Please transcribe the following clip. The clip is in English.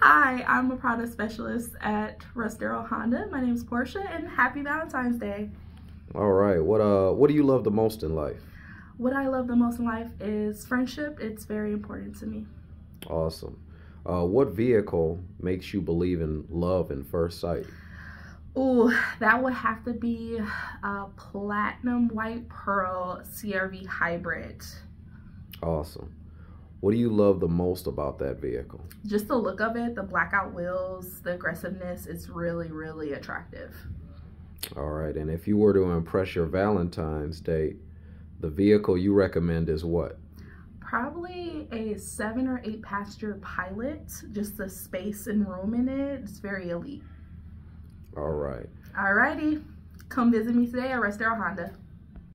Hi, I'm a product specialist at Russ Darrow Honda. My name is Portia, and happy Valentine's Day. All right. What uh what do you love the most in life? What I love the most in life is friendship. It's very important to me. Awesome. Uh, what vehicle makes you believe in love in first sight? Ooh, that would have to be a platinum white pearl CR-V hybrid. Awesome. What do you love the most about that vehicle? Just the look of it, the blackout wheels, the aggressiveness, it's really, really attractive. All right. And if you were to impress your Valentine's date, the vehicle you recommend is what? Probably a seven or eight passenger pilot, just the space and room in it. It's very elite. All right. Alrighty. Come visit me today at Darrow Honda.